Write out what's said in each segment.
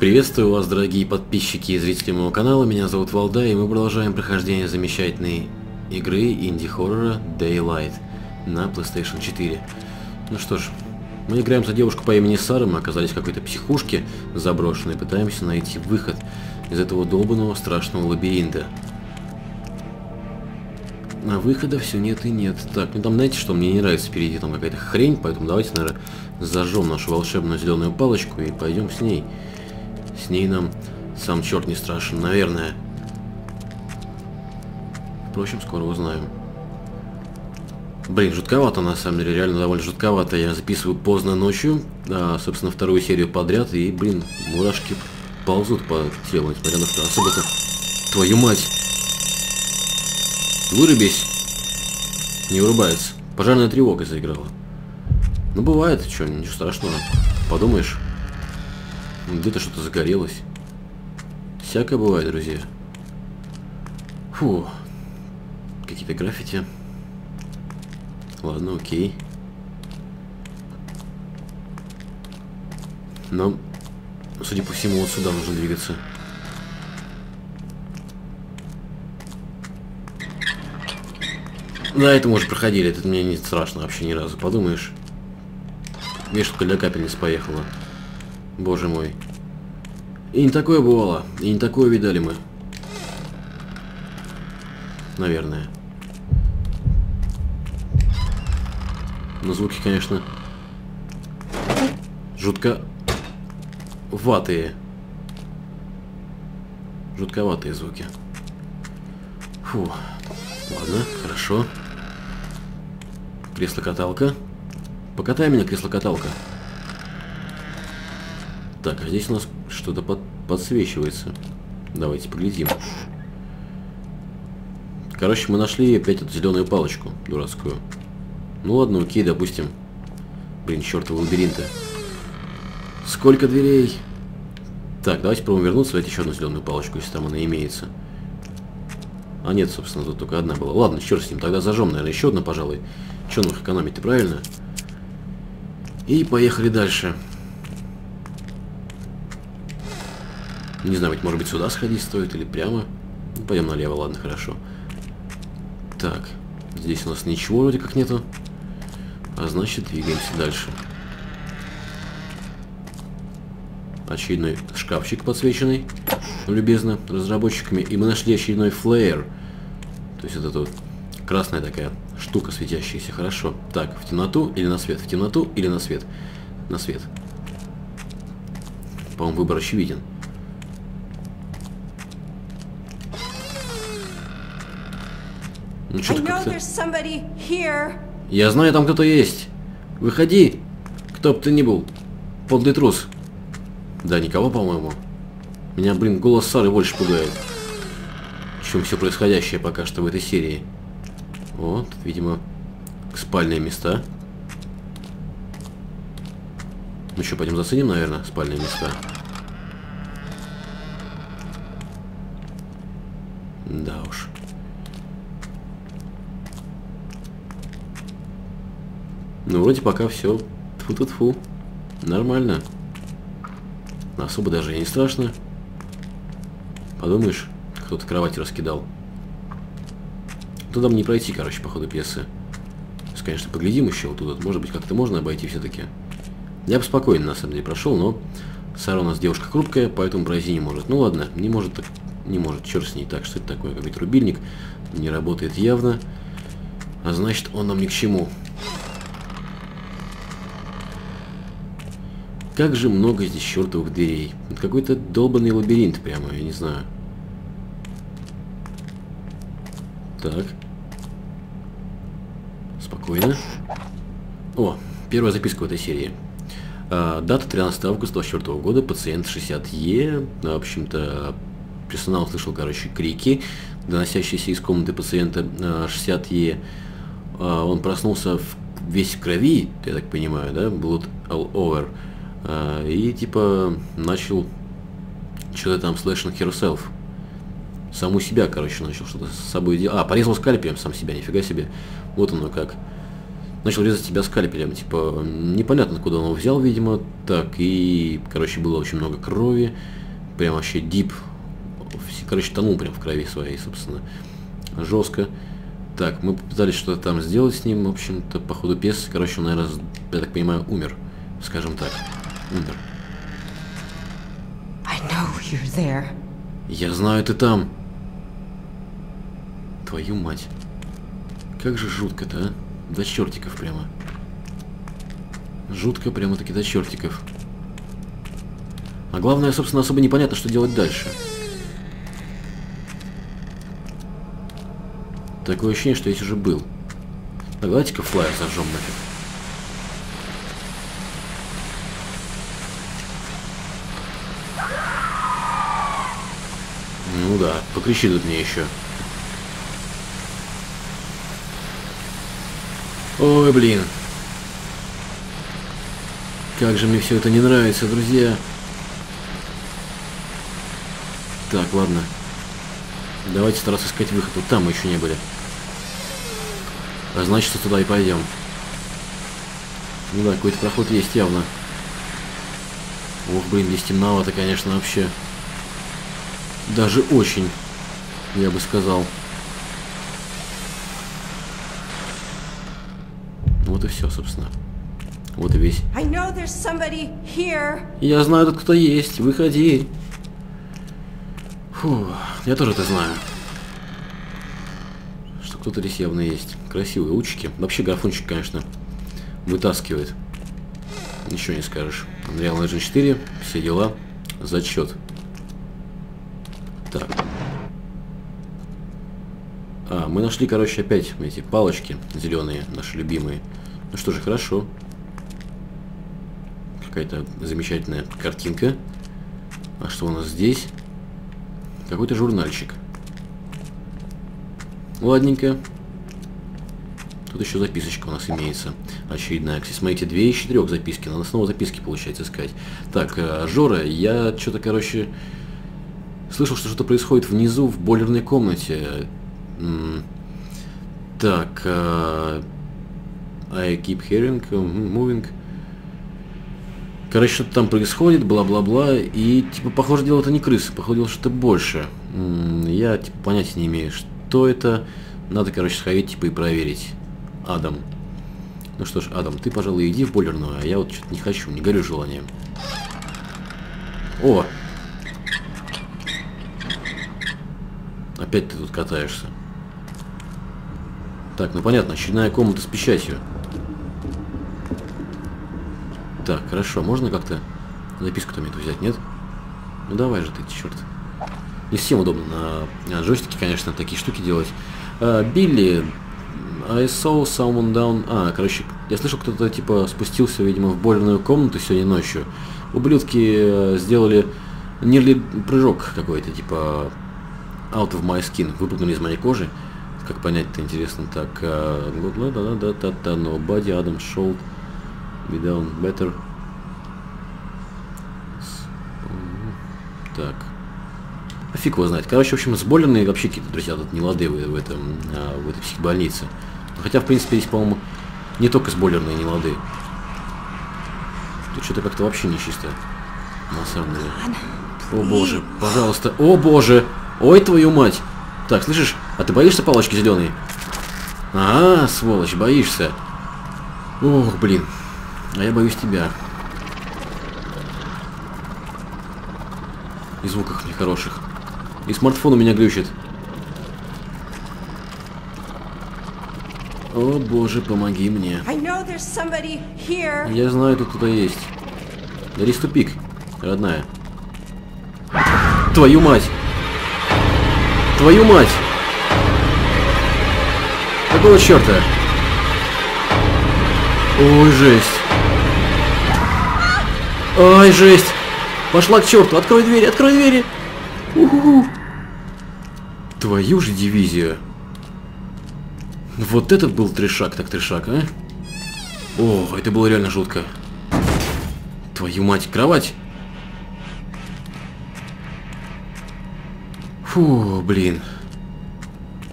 Приветствую вас, дорогие подписчики и зрители моего канала, меня зовут Валда, и мы продолжаем прохождение замечательной игры инди-хоррора Daylight на PlayStation 4. Ну что ж, мы играем за девушку по имени Сара, мы оказались в какой-то психушке заброшенной, пытаемся найти выход из этого долбанного страшного лабиринта. А выхода все нет и нет. Так, ну там знаете, что мне не нравится впереди там какая-то хрень, поэтому давайте, наверное, зажжем нашу волшебную зеленую палочку и пойдем с ней. С ней нам сам черт не страшен, наверное. Впрочем, скоро узнаем. Блин, жутковато на самом деле, реально довольно жутковато. Я записываю поздно ночью, а, собственно, вторую серию подряд, и, блин, мурашки ползут по телу, несмотря на что. Особенно... Твою мать! Вырубись! Не вырубается. Пожарная тревога заиграла. Ну, бывает, что, ничего страшного. Подумаешь, где-то что-то загорелось. Всякое бывает, друзья. Фу. Какие-то граффити. Ладно, окей. Нам, судя по всему, вот сюда нужно двигаться. Да, это мы уже проходили, это мне не страшно вообще ни разу, подумаешь. Видишь, только для капельниц поехала. Боже мой. И не такое бывало, и не такое видали мы. Наверное. Но звуки, конечно, жутко ватые. Жутковатые звуки. Фу. Ладно, хорошо. Кресло-каталка. Покатай меня, кресло-каталка. Так, а здесь у нас что-то под, подсвечивается. Давайте поглядим. Короче, мы нашли опять эту зеленую палочку дурацкую. Ну ладно, окей, допустим. Блин, чертовы лабиринты. Сколько дверей? Так, давайте пробуем вернуться, взять еще одну зеленую палочку, если там она имеется. А нет, собственно, тут только одна была. Ладно, черт с ним, тогда зажжем, наверное, еще одну, пожалуй. Че нам их экономить-то, правильно? И поехали дальше. Не знаю, ведь может быть сюда сходить стоит или прямо. Ну, пойдем налево, ладно, хорошо. Так, здесь у нас ничего вроде как нету. А значит, двигаемся дальше. Очередной шкафчик подсвеченный, любезно, разработчиками. И мы нашли очередной флеер. То есть вот эта вот красная такая штука светящаяся. Хорошо. Так, в темноту или на свет? В темноту или на свет? На свет. По-моему, выбор очевиден. Ну как-то... Я знаю, там кто-то есть. Выходи, кто бы ты ни был. Подлый трус. Да, никого, по-моему. Меня, блин, голос Сары больше пугает. Чем все происходящее пока что в этой серии. Вот, видимо, спальные места. Ну что, пойдем заценим, наверное, спальные места. Да уж. Ну, вроде пока все. Тфу-тфу-тфу. Нормально. Особо даже и не страшно. Подумаешь, кто-то кровати раскидал. Туда мне не пройти, короче, по ходу пьесы. Сейчас, конечно, поглядим еще вот туда. Может быть, как-то можно обойти все-таки. Я бы спокойно, на самом деле, прошел, но Сара у нас девушка крупкая, поэтому пройти не может. Ну ладно, не может, так не может. Черт с ней. Так, что это такое? Какой-то рубильник. Не работает явно. А значит, он нам ни к чему. Как же много здесь чертовых дверей. Это какой-то долбанный лабиринт прямо, я не знаю. Так. Спокойно. О, первая записка в этой серии. А, дата 13 августа 2024 года, пациент 60Е. В общем-то, персонал слышал, короче, крики, доносящиеся из комнаты пациента 60Е. А, он проснулся в, весь в крови, я так понимаю, да, blood all over. А, и типа начал что-то там slashing herself. Саму себя, короче, начал что-то с собой делать. А, порезал скальпелем сам себя, нифига себе. Вот оно как. начал резать тебя скальпелем. Типа, непонятно, куда он его взял, видимо. Так, и, короче, было очень много крови. Прям вообще дип. Короче, тонул прям в крови своей, собственно. Жестко. Так, мы попытались что-то там сделать с ним. В общем-то, походу, пес, короче, он, наверное, я так понимаю, умер. Скажем так. Умер. Я знаю, ты там. Твою мать. Как же жутко-то, а? До чертиков прямо. Жутко прямо-таки до чертиков. А главное, собственно, особо непонятно, что делать дальше. Такое ощущение, что я здесь уже был. Так, давайте-ка флайер зажжем нафиг. Ну да, покричи тут мне еще. Ой, блин. Как же мне все это не нравится, друзья. Так, ладно. Давайте стараться искать выход. Вот там мы еще не были. А значит, что туда и пойдем. Ну да, какой-то проход есть явно. Ох, блин, здесь темновато, конечно, вообще. Даже очень, я бы сказал. Вот и все, собственно. Вот и весь. Я знаю, тут кто есть. Выходи. Фу, я тоже это знаю. Что кто-то здесь явно есть. Красивые лучики. Вообще графончик, конечно, вытаскивает. Ничего не скажешь. Unreal Engine 4, все дела, зачет. Так. А, мы нашли, короче, опять эти палочки зеленые, наши любимые. Ну что же, хорошо. Какая-то замечательная картинка. А что у нас здесь? Какой-то журнальчик. Ладненько. Тут еще записочка у нас имеется. Очередная. Смотрите, две из четырех записки. Надо снова записки, получается, искать. Так, э, Жора, я что-то, короче, слышал, что что-то происходит внизу в бойлерной комнате. Так, I keep hearing, moving. Короче, что-то там происходит, бла-бла-бла, и, типа, похоже, дело это не крысы, похоже, что-то больше. Я, типа, понятия не имею, что это. Надо, короче, сходить, типа, и проверить. Адам. Ну что ж, Адам, ты, пожалуй, иди в бойлерную, а я вот что-то не хочу, не горю желанием. О! Опять ты тут катаешься. Так, ну понятно, очередная комната с печатью. Так, хорошо, можно как-то записку там эту взять, нет? Ну давай же ты, черт. Не всем удобно на, на джойстике, конечно, такие штуки делать. А, Билли, I saw someone down... А, короче, я слышал, кто-то типа спустился, видимо, в бойлерную комнату сегодня ночью. Ублюдки э, сделали нерли прыжок какой-то, типа out of my skin, выпрыгнули из моей кожи. Как понять-то интересно. Так, да да да да да да nobody Adam showed be down better. Так. А фиг его знает. Короче, в общем, сболенные вообще какие-то, друзья, тут не лады в, в, этом, а, в этой психбольнице. Хотя, в принципе, здесь, по-моему, не только сбойлерные не лады. Тут что-то как-то вообще нечисто. На самом деле. О боже, пожалуйста. О боже! Ой, твою мать! Так, слышишь? А ты боишься палочки зеленой? А, сволочь, боишься. Ох, блин. А я боюсь тебя. И звуках нехороших. И смартфон у меня глючит. О боже, помоги мне. Я знаю, тут кто-то есть. Дарис тупик, родная. Твою мать! Твою мать! Какого черта? Ой, жесть. Ой, жесть. Пошла к черту. Открой двери, открой двери. У -ху -ху. Твою же дивизию. Вот этот был трешак, так трешак, а? О, это было реально жутко. Твою мать, кровать. Фу, блин.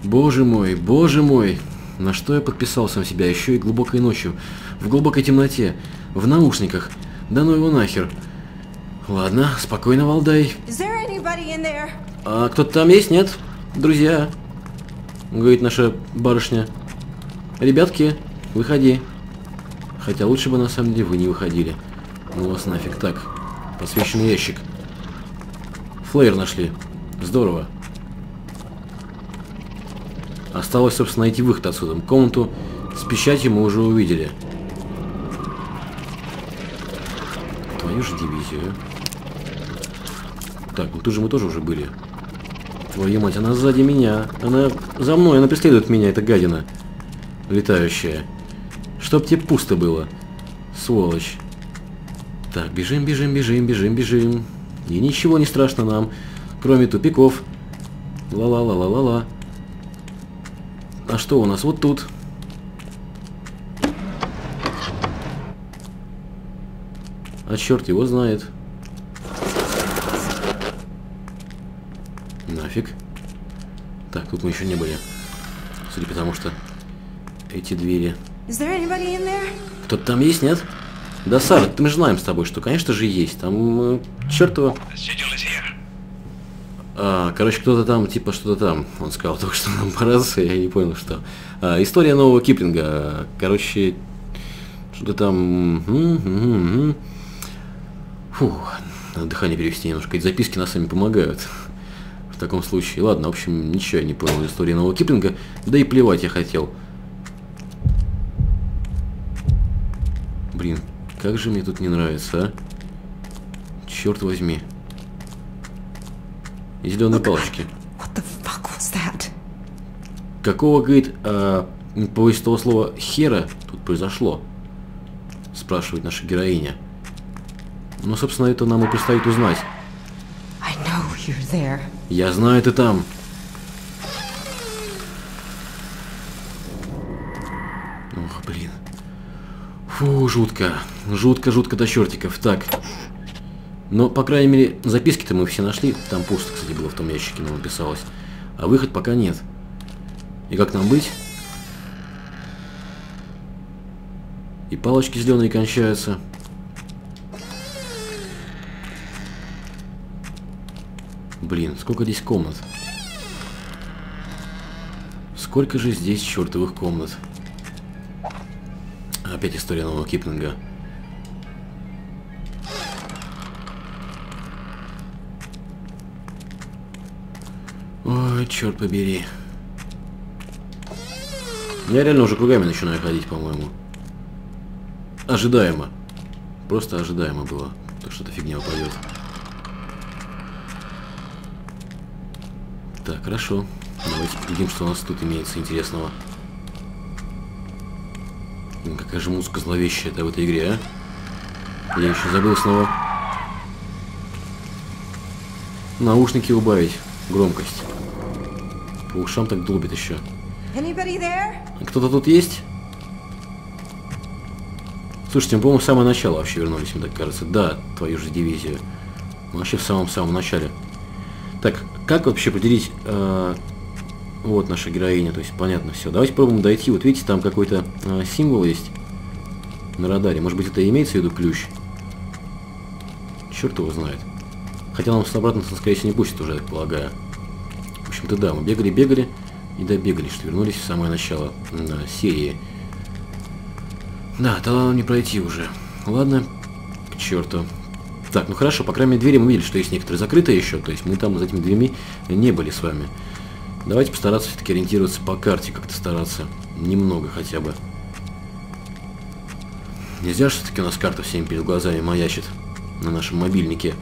Боже мой, боже мой. На что я подписал сам себя еще и глубокой ночью, в глубокой темноте, в наушниках. Да ну его нахер. Ладно, спокойно, Валдай. А кто-то там есть, нет? Друзья. Говорит наша барышня. Ребятки, выходи. Хотя лучше бы на самом деле вы не выходили. Ну вас нафиг. Так, посвященный ящик. Флеер нашли. Здорово. Осталось, собственно, найти выход отсюда. Комнату с печатью мы уже увидели. Твою же дивизию. Так, ну тут же мы тоже уже были. Твою мать, она сзади меня. Она за мной, она преследует меня, эта гадина. Летающая. Чтоб тебе пусто было. Сволочь. Так, бежим, бежим, бежим, бежим, бежим. И ничего не страшно нам, кроме тупиков. Ла-ла-ла-ла-ла-ла. А что у нас вот тут? А черт его знает. Нафиг. Так, тут мы еще не были. Судя по тому, что эти двери... Кто-то там есть, нет? Да, Сара, мы же знаем с тобой, что, конечно же, есть. Там, э, черт его... А, короче, кто-то там, типа, что-то там. Он сказал только что нам по я не понял, что. А, история нового Киплинга. Короче, что-то там... Фу, надо дыхание перевести немножко. Эти записки нас сами помогают. В таком случае. Ладно, в общем, ничего я не понял истории нового Киплинга. Да и плевать я хотел. Блин, как же мне тут не нравится, а? Черт возьми. И зеленые палочки. Какого, говорит, а, повость того слова хера тут произошло? Спрашивает наша героиня. Ну, собственно, это нам и предстоит узнать. Я знаю, ты там. Ох, блин. Фу, жутко. Жутко, жутко до чертиков. Так. Но, по крайней мере, записки-то мы все нашли. Там пусто, кстати, было в том ящике, нам написалось. А выход пока нет. И как нам быть? И палочки зеленые кончаются. Блин, сколько здесь комнат? Сколько же здесь чертовых комнат? Опять история нового Киплинга. Ой, черт побери. Я реально уже кругами начинаю ходить, по-моему. Ожидаемо. Просто ожидаемо было. То что-то фигня упадет. Так, хорошо. Давайте поглядим, что у нас тут имеется интересного. Какая же музыка зловещая это в этой игре, а? Я еще забыл снова. Наушники убавить. Громкость. По ушам так долбит еще. А Кто-то тут есть? Слушайте, мы, по-моему, в самое начало вообще вернулись, мне так кажется. Да, твою же дивизию. Мы Вообще в самом-самом начале. Так, как вообще определить... э, вот наша героиня, то есть понятно все. Давайте попробуем дойти. Вот видите, там какой-то э, символ есть на радаре. Может быть, это имеется в виду ключ? Черт его знает. Хотя нам с обратно, скорее всего, не пустит уже, я полагаю. В общем-то, да, мы бегали-бегали и добегали, что вернулись в самое начало э, серии. Да, тогда нам не пройти уже. Ладно, к черту. Так, ну хорошо, по крайней мере, двери мы видели, что есть некоторые закрытые еще, то есть мы там за этими дверьми не были с вами. Давайте постараться все-таки ориентироваться по карте, как-то стараться. Немного хотя бы. Нельзя все-таки у нас карта всеми перед глазами маячит на нашем мобильнике.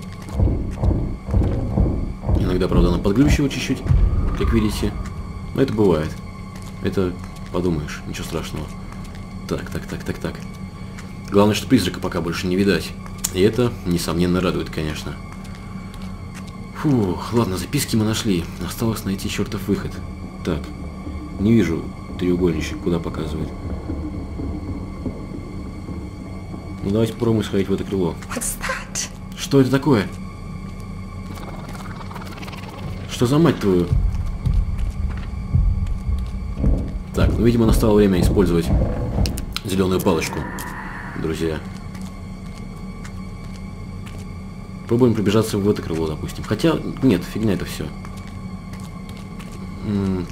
Иногда, правда, она подглючивает чуть-чуть, как видите. Но это бывает. Это подумаешь, ничего страшного. Так, так, так, так, так. Главное, что призрака пока больше не видать. И это, несомненно, радует, конечно. Фух, ладно, записки мы нашли. Осталось найти чертов выход. Так, не вижу треугольничек, куда показывает. Ну давайте попробуем сходить в это крыло. Что это такое? Что за мать твою? Так, ну, видимо, настало время использовать зеленую палочку, друзья. Пробуем пробежаться в это крыло, допустим. Хотя, нет, фигня это все.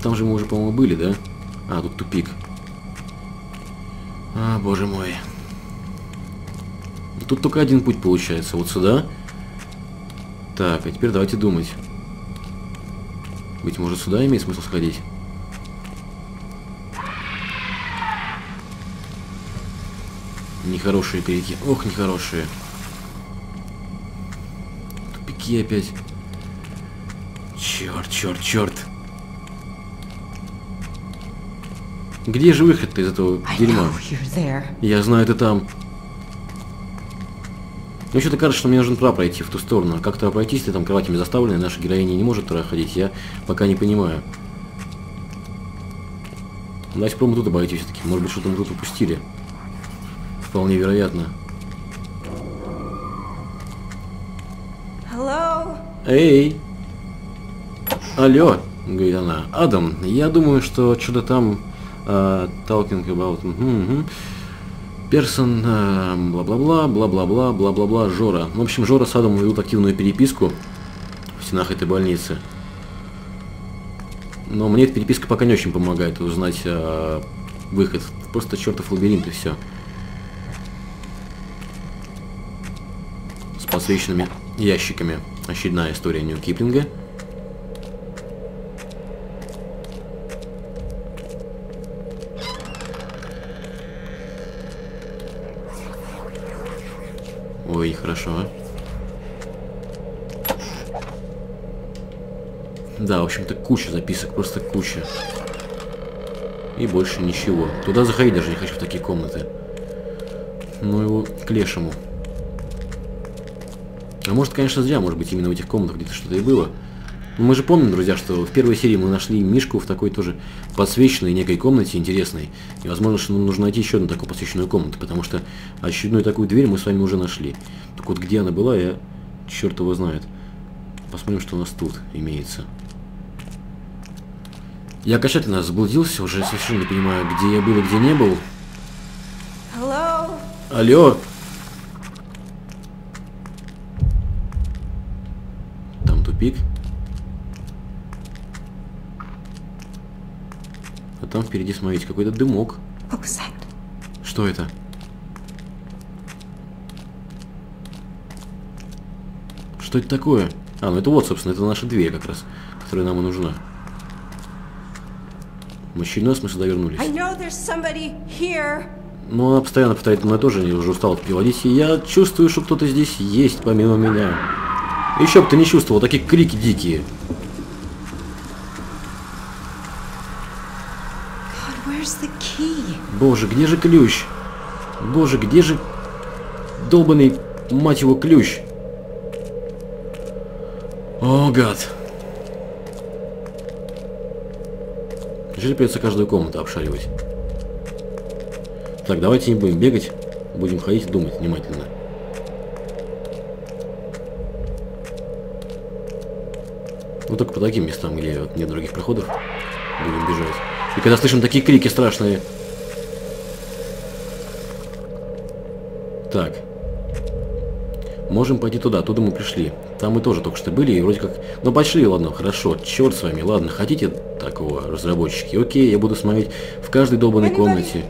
Там же мы уже, по-моему, были, да? А, тут тупик. А, боже мой. Тут только один путь получается. Вот сюда. Так, а теперь давайте думать. Быть может, сюда имеет смысл сходить? Нехорошие перейти. Ох, нехорошие. Тупики опять. Черт, черт, черт. Где же выход из этого дерьма? Я знаю, ты там. Мне что-то кажется, что мне нужно туда пройти, в ту сторону. Как туда пройти, если там кроватями заставлены, наша героиня не может туда ходить, я пока не понимаю. Давайте попробуем тут обойти все-таки. Может быть, что-то мы тут упустили. Вполне вероятно. Hello? Эй! Алло, говорит она. Адам, я думаю, что что-то там uh, talking about uh, бла-бла-бла, бла-бла-бла, бла-бла-бла, Жора. В общем, Жора с Адамом ведут активную переписку в стенах этой больницы. Но мне эта переписка пока не очень помогает узнать uh, выход. Просто чертов лабиринт и все. С подсвеченными ящиками. Очередная история Нью Киплинга. Ой, хорошо. а. Да, в общем-то, куча записок, просто куча. И больше ничего. Туда заходить даже не хочу в такие комнаты. Ну его к лешему. А может, конечно, зря, может быть, именно в этих комнатах где-то что-то и было. Мы же помним, друзья, что в первой серии мы нашли Мишку в такой тоже подсвеченной некой комнате интересной. И, возможно, что нам нужно найти еще одну такую подсвеченную комнату, потому что очередную такую дверь мы с вами уже нашли. Так вот, где она была, я черт его знает. Посмотрим, что у нас тут имеется. Я окончательно заблудился, уже совершенно не понимаю, где я был и где не был. Hello? Алло! Там тупик. Там впереди, смотрите, какой-то дымок. Что это? Что это такое? А, ну это вот, собственно, это наша дверь как раз, которая нам и нужна. Мы know there's somebody here. Но она постоянно повторяет одно и то же, я уже устал переводить, и я чувствую, что кто-то здесь есть, помимо меня. Еще бы ты не чувствовал, такие крики дикие. Боже, где же ключ? Боже, где же долбанный, мать его, ключ? О, гад. Неужели придется каждую комнату обшаривать? Так, давайте не будем бегать, будем ходить и думать внимательно. Ну только по таким местам, где нет других проходов, будем бежать. И когда слышим такие крики страшные. Так. Можем пойти туда, оттуда мы пришли. Там мы тоже только что были, и вроде как... Ну, пошли, ладно, хорошо, черт с вами, ладно, хотите такого, разработчики? Окей, я буду смотреть в каждой долбанной комнате.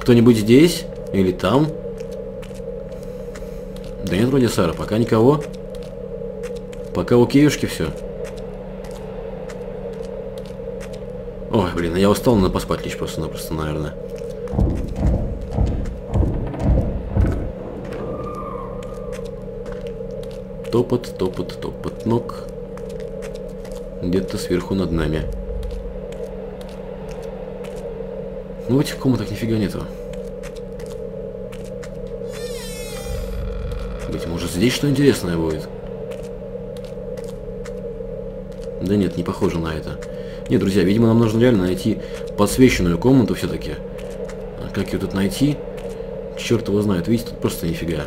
Кто-нибудь здесь? Или там? Да нет, вроде Сара, пока никого. Пока окейушки все. Ой, блин, я устал, надо поспать лечь просто-напросто, наверное. Топот, топот, топот ног. Где-то сверху над нами. Ну, в этих комнатах нифига нету. Быть может, здесь что интересное будет? Да нет, не похоже на это. Нет, друзья, видимо, нам нужно реально найти подсвеченную комнату все-таки. А как ее тут найти? Черт его знает. Видите, тут просто нифига.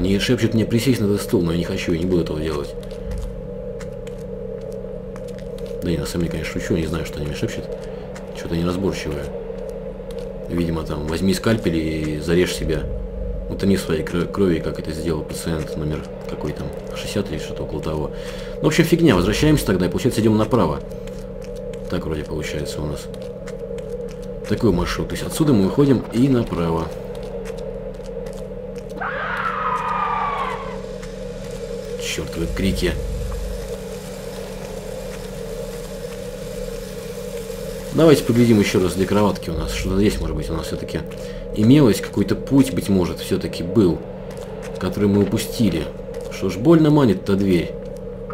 Они шепчут мне присесть на этот стул, но я не хочу, я не буду этого делать. Да не, на самом деле, конечно, шучу, не знаю, что они мне шепчут. Что-то неразборчивое. Видимо, там, возьми скальпель и зарежь себя. Утони в своей крови, как это сделал пациент номер какой там, 60 или что-то около того. Ну, в общем, фигня. Возвращаемся тогда, и, получается, идем направо. Так вроде получается у нас. Такой маршрут. То есть отсюда мы выходим и направо. Чертовы крики. Давайте поглядим еще раз, для кроватки у нас. Что-то здесь, может быть, у нас все-таки имелось. Какой-то путь, быть может, все-таки был, который мы упустили. Что ж больно манит эта дверь.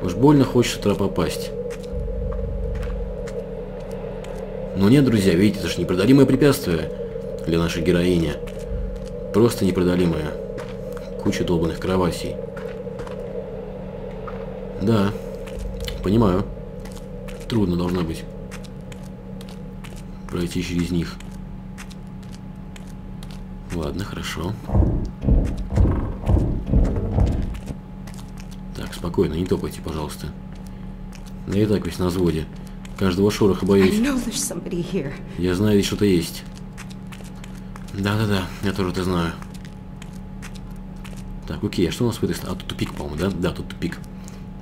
Уж больно хочется туда попасть. Но нет, друзья, видите, это же непреодолимое препятствие для нашей героини. Просто непреодолимое. Куча долбанных кроватей. Да, понимаю. Трудно должно быть пройти через них. Ладно, хорошо. Так, спокойно, не топайте, пожалуйста. Я и так весь на взводе. Каждого шороха боюсь. Я знаю, здесь что-то есть. Да-да-да, я тоже это знаю. Так, окей, а что у нас в этой... А, тут тупик, по-моему, да? Да, тут тупик.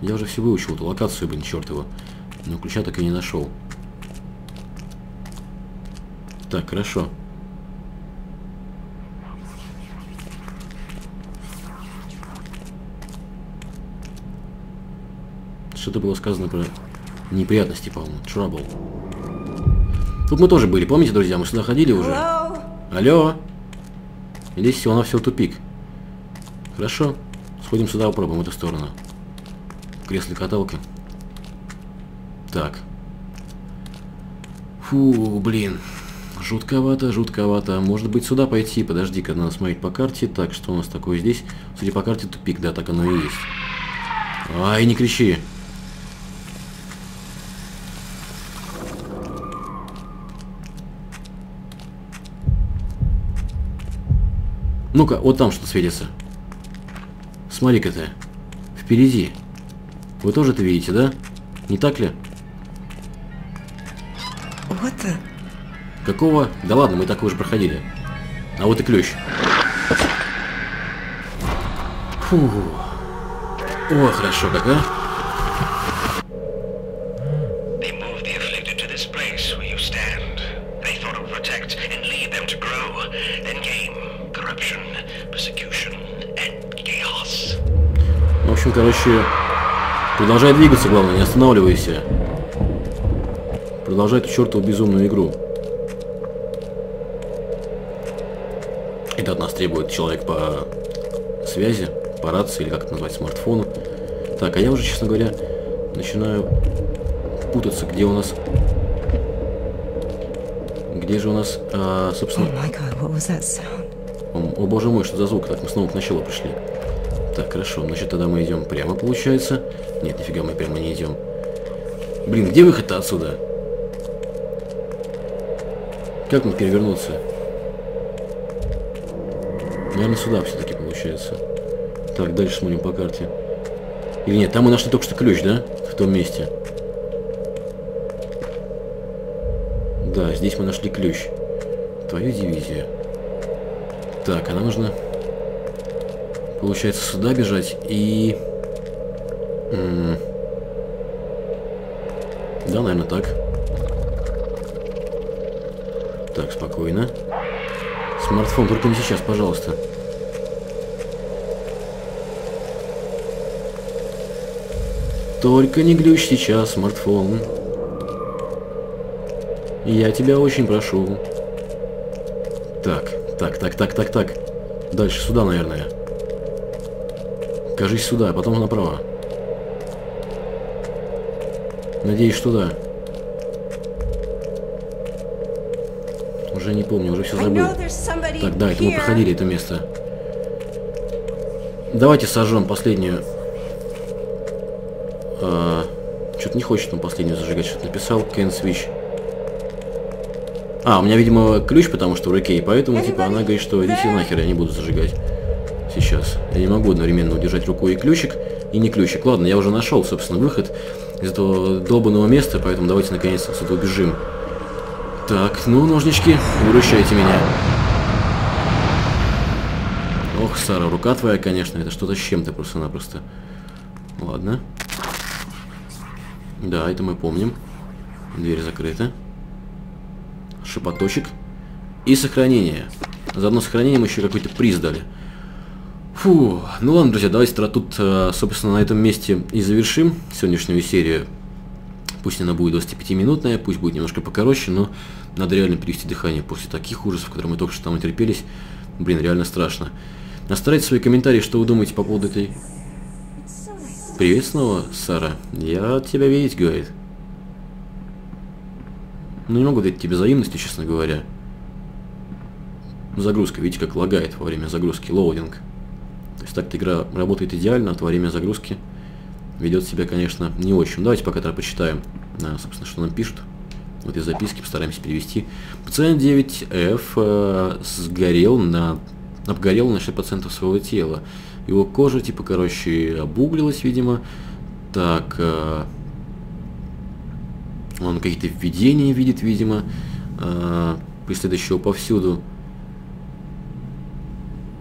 Я уже все выучил, эту локацию, блин, черт его. Но ключа так и не нашел. Так, хорошо. Что-то было сказано про неприятности, по-моему. Trouble. Тут мы тоже были, помните, друзья? Мы сюда ходили уже. Hello? Алло. Здесь всего на все тупик. Хорошо. Сходим сюда, попробуем эту сторону. Кресле каталки. Так. Фу, блин. Жутковато, жутковато. Может быть сюда пойти? Подожди-ка, надо смотреть по карте. Так, что у нас такое здесь? Судя по карте, тупик, да, так оно и есть. Ай, не кричи. Ну-ка, вот там что светится. Смотри-ка ты. Впереди. Вы тоже это видите, да? Не так ли? The... Какого? Да ладно, мы такое уже проходили. А вот и ключ. Фу. О, хорошо как, а? Продолжай двигаться, главное, не останавливайся. Продолжай эту чертову безумную игру. Это от нас требует человек по связи, по рации, или как это назвать, смартфону. Так, а я уже, честно говоря, начинаю путаться, где у нас... Где же у нас, а, собственно... Oh? О, о боже мой, что за звук? Так, мы снова к началу пришли. Так, хорошо, значит, тогда мы идем прямо, получается. Нет, нифига, мы прямо не идем. Блин, где выход-то отсюда? Как мне перевернуться? Наверное, сюда все-таки получается. Так, дальше смотрим по карте. Или нет, там мы нашли только что ключ, да? В том месте. Да, здесь мы нашли ключ. Твою дивизию. Так, а нам нужно, получается, сюда бежать и... Да, наверное, так. Так, спокойно. Смартфон, только не сейчас, пожалуйста. Только не глючь сейчас, смартфон. Я тебя очень прошу. Так, так, так, так, так, так. Дальше сюда, наверное. Кажись сюда, а потом направо. Надеюсь, что да. Уже не помню, уже все забыл. Так, да, это мы проходили это место. Давайте сожжем последнюю. А, Что-то не хочет он последнюю зажигать, что-то написал. Can switch. А, у меня, видимо, ключ, потому что в руке, и поэтому, типа, она говорит, что идите нахер, я не буду зажигать. Сейчас. Я не могу одновременно удержать рукой и ключик, и не ключик. Ладно, я уже нашел, собственно, выход. из этого долбанного места, поэтому давайте наконец отсюда убежим. Так, ну, ножнички, выручайте меня. Ох, Сара, рука твоя, конечно, это что-то с чем-то просто-напросто. Ладно. Да, это мы помним. Дверь закрыта. Шепоточек. И сохранение. Заодно сохранение мы еще какой-то приз дали. Фу, ну ладно, друзья, давайте тогда тут, э, собственно, на этом месте и завершим сегодняшнюю серию. Пусть она будет 25-минутная, пусть будет немножко покороче, но надо реально перевести дыхание после таких ужасов, которые мы только что там терпелись. Блин, реально страшно. Оставляйте свои комментарии, что вы думаете по поводу этой... Привет снова, Сара. Я тебя видеть, говорит. Ну, не могу дать тебе взаимности, честно говоря. Загрузка, видите, как лагает во время загрузки, loading. То есть так игра работает идеально, а во время загрузки ведет себя, конечно, не очень. Давайте пока тогда почитаем, а, собственно, что нам пишут. Вот из записки постараемся перевести. Пациент 9F э, сгорел на... обгорел на 60% своего тела. Его кожа, типа, короче, обуглилась, видимо. Так, э, он какие-то видения видит, видимо, э, преследующего повсюду.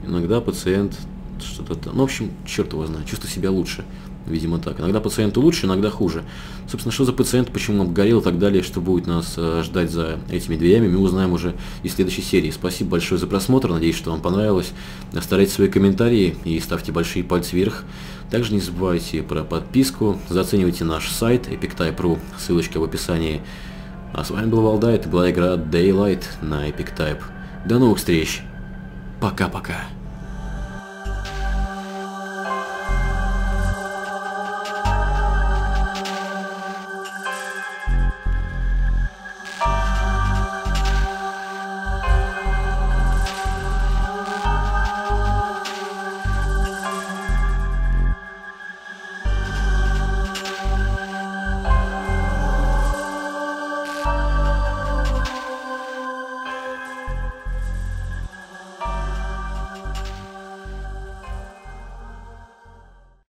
Иногда пациент что-то. Ну, в общем, черт его знает, чувствую себя лучше. Видимо так. Иногда пациенту лучше, иногда хуже. Собственно, что за пациент, почему он обгорел и так далее, что будет нас э, ждать за этими дверями, мы узнаем уже из следующей серии. Спасибо большое за просмотр, надеюсь, что вам понравилось. Оставляйте свои комментарии и ставьте большие пальцы вверх. Также не забывайте про подписку, заценивайте наш сайт epictype.ru, ссылочка в описании. А с вами был Валда, это была игра Daylight на Epic Type. До новых встреч. Пока-пока.